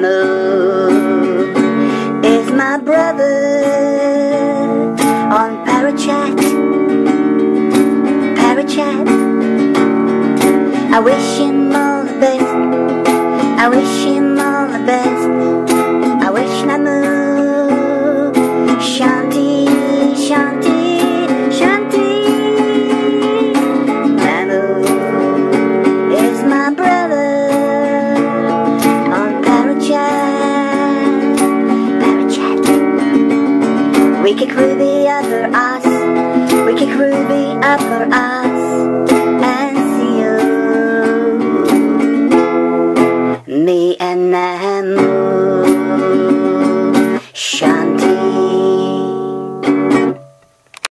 Mammal is my brother on Parachat. Parachat. I wish him all the best. I wish him all the best. I wish Namu Shanti Shanti. We kick Ruby up for us. We kick Ruby up for us. And see you. Me and Nemo.